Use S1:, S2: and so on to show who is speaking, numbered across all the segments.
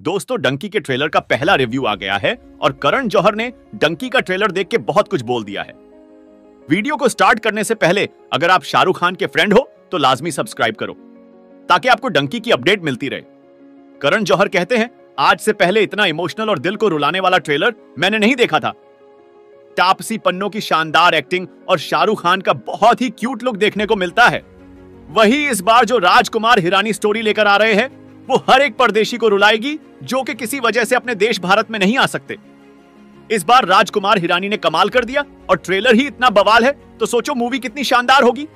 S1: दोस्तों, डंकी के ट्रेलर का पहला रिव्यू आ गया है और करण जौहर ने डंकी का ट्रेलर देख के बहुत कुछ बोल दिया है। वीडियो को स्टार्ट करने से पहले, अगर आप शाहरुख खान के फ्रेंड हो तो लाजमी सब्सक्राइब करो, ताकि आपको डंकी की अपडेट मिलती रहे। करण जौहर कहते हैं, आज से पहले इतना इमोशनल और दिल को रुलाने वाला ट्रेलर मैंने नहीं देखा था। तापसी पन्नों की शानदार एक्टिंग और शाहरुख खान का बहुत ही क्यूट लुक देखने को मिलता है। वही इस बार जो राजकुमार हिरानी स्टोरी लेकर आ रहे हैं वो हर एक परदेशी को रुलाएगी, जो कि किसी वजह से अपने देश भारत में नहीं आ सकते। इस बार राजकुमार हिरानी ने कमाल कर दिया, और ट्रेलर ही इतना बवाल है तो सोचो मूवी कितनी शानदार होगी।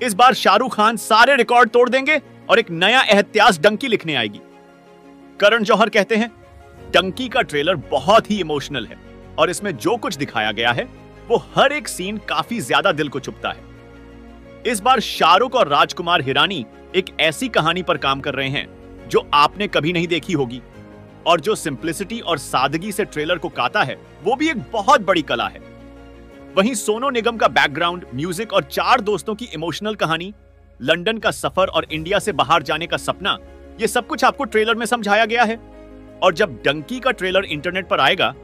S1: इस बार शाहरुख खान सारे रिकॉर्ड तोड़ देंगे, और एक नया एहतियास डंकी लिखने आएगी। करण जौहर कहते हैं, डंकी का ट्रेलर बहुत ही इमोशनल है, और इसमें जो कुछ दिखाया गया है, वो हर एक सीन काफ़ी ज़्यादा दिल को चुपता है। इस बार शाहरुख और राजकुमार हिरानी एक ऐसी कहानी पर काम कर रहे हैं जो आपने कभी नहीं देखी होगी। और जो सिंप्लिसिटी और सादगी से ट्रेलर को काता है, वो भी एक बहुत बड़ी कला है। वहीं सोनो निगम का बैकग्राउंड, म्यूज़िक और चार दोस्तों की इमोशनल कहानी, लंदन का सफ़र और इंडिया से बाहर जाने का सपना, ये सब कुछ आपको ट्रेलर में समझाया गया है। और जब डंकी का ट्रेलर इंटरनेट पर आएगा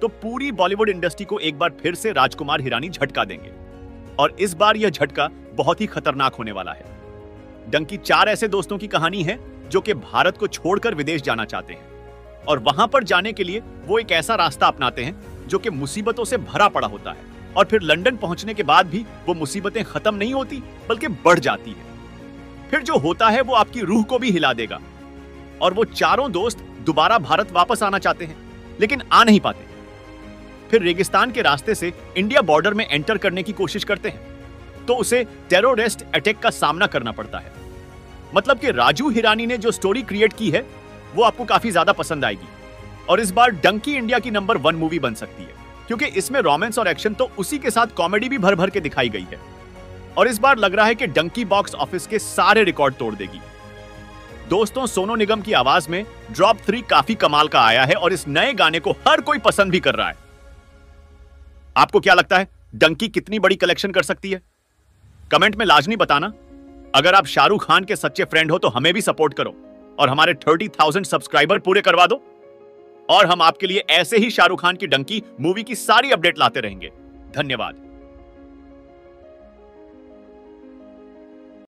S1: तो पूरी बॉलीवुड इंडस्ट्री को एक बार फिर से राजकुमार हिरानी झटका देंगे। और इस बार यह झटका बहुत ही खतरनाक होने वाला है। डंकी चार ऐसे दोस्तों की कहानी है जो कि भारत को छोड़कर विदेश जाना चाहते हैं। और वहाँ पर जाने के लिए वो एक ऐसा रास्ता अपनाते हैं, जो कि मुसीबतों से भरा पड़ा होता है। और फिर लंदन पहुँचने के बाद भी वो मुसीबतें खत्म नहीं होती, बल्कि बढ़ जाती है। फिर जो होता है, वो आपकी रूह को भी हिला देगा। और वो चारों दोस्त दोबारा भारत वापस आना चाहते हैं, लेकिन आ नहीं पाते। फिर रेगिस्तान के रास्ते से इंडिया बॉर्डर में एंटर करने की कोशिश करते हैं तो उसे टेरोरिस्ट अटैक का सामना करना पड़ता है। मतलब कि राजू हिरानी ने जो स्टोरी क्रिएट की है, वो आपको काफ़ी ज़्यादा पसंद आएगी। और इस बार डंकी इंडिया की नंबर वन मूवी बन सकती है, क्योंकि इसमें रोमांस और एक्शन तो उसी के साथ कॉमेडी भी भर भर के दिखाई गई है। और इस बार लग रहा है कि डंकी बॉक्स ऑफ़िस के सारे रिकॉर्ड तोड़ देगी। दोस्तों, सोनू निगम की आवाज़ में ड्रॉप थ्री काफ़ी कमाल का आया है और इस नए गाने को हर कोई पसंद भी कर रहा है। आपको क्या लगता है डंकी कितनी बड़ी कलेक्शन कर सकती है? कमेंट में लाजमी बताना। अगर आप शाहरुख खान के सच्चे फ्रेंड हो तो हमें भी सपोर्ट करो और हमारे थर्टी थाउज़ेंड सब्सक्राइबर पूरे करवा दो। और हम आपके लिए ऐसे ही शाहरुख खान की डंकी मूवी की सारी अपडेट लाते रहेंगे। धन्यवाद।